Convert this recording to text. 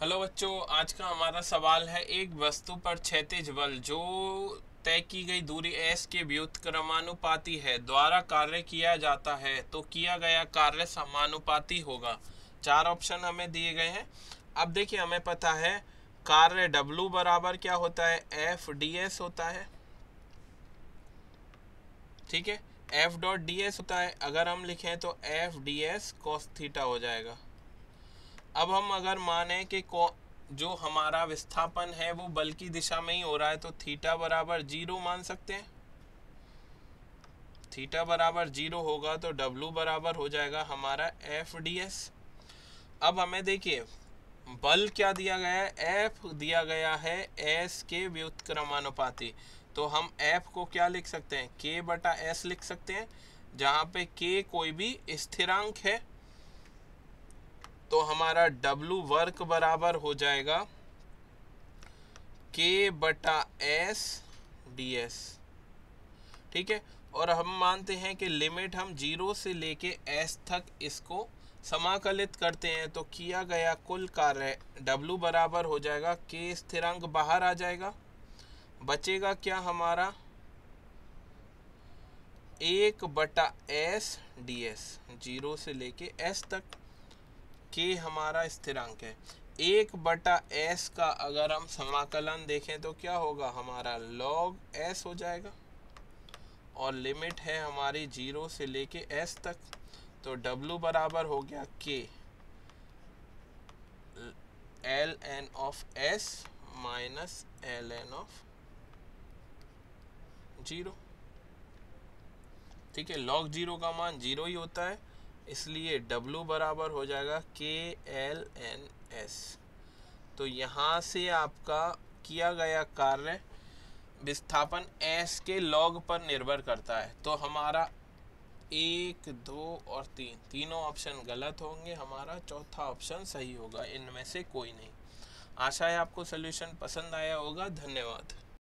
Hello बच्चों, आज का हमारा सवाल है एक वस्तु पर क्षैतिज बल जो तय की गई दूरी एस के व्युत्क्रमानुपाती है, द्वारा कार्य किया जाता है तो किया गया कार्य समानुपाती होगा। चार ऑप्शन हमें दिए गए हैं। अब देखिए, हमें पता है कार्य W बराबर क्या होता है? एफ़ डी एस होता है। ठीक है? एफ़ डॉट डी एस होता है। अगर हम लिखें तो F D S cos theta हो जाएगा। अब हम अगर माने कि जो हमारा विस्थापन है, वो बल की दिशा में ही हो रहा है तो थीटा बराबर ज़ीरो मान सकते हैं। थीटा बराबर ज़ीरो होगा तो डब्लू बराबर हो जाएगा हमारा एफ़ डी एस अब हमें देखिए, बल क्या दिया गया है? एफ़ दिया गया है एस के व्युत्क्रमानुपाती। तो हम एफ़ को क्या लिख सकते हैं? के बटा एस लिख सकते हैं, जहाँ पे के कोई भी स्थिरांक है। तो हमारा W वर्क बराबर हो जाएगा K बटा डी एस ठीक है? और हम मानते हैं कि लिमिट हम ज़ीरो से लेके एस तक इसको समाकलित करते हैं तो किया गया कुल कार्य W बराबर हो जाएगा K स्थिरांक बाहर आ जाएगा। बचेगा क्या हमारा? एक बटा एस डी एस ज़ीरो से लेके एस तक। के हमारा स्थिरांक है। एक बटा एस का अगर हम समाकलन देखें तो क्या होगा? हमारा लॉग एस हो जाएगा और लिमिट है हमारी ज़ीरो से लेके एस तक। तो डब्लू बराबर हो गया के L N of S minus L N of zero ठीक है लॉग ज़ीरो का मान ज़ीरो ही होता है। इसलिए W बराबर हो जाएगा के एल एन एस तो यहाँ से आपका किया गया कार्य विस्थापन S के लॉग पर निर्भर करता है। तो हमारा एक, दो और तीन, तीनों ऑप्शन गलत होंगे। हमारा चौथा ऑप्शन सही होगा। इनमें से कोई नहीं। आशा है आपको सोल्यूशन पसंद आया होगा। धन्यवाद।